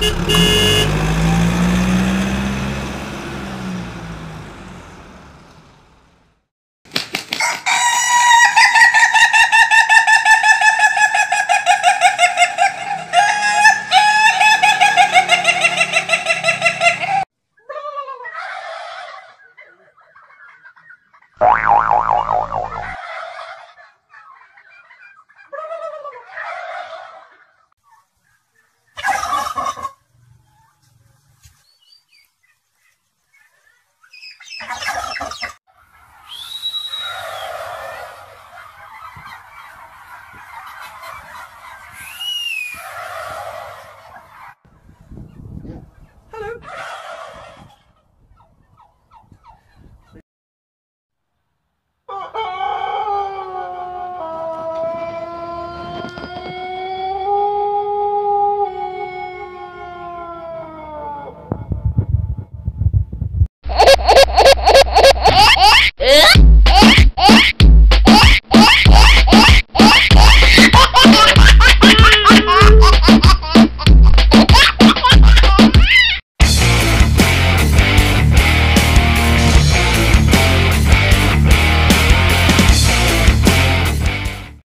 Beep beep! Ha ha ha.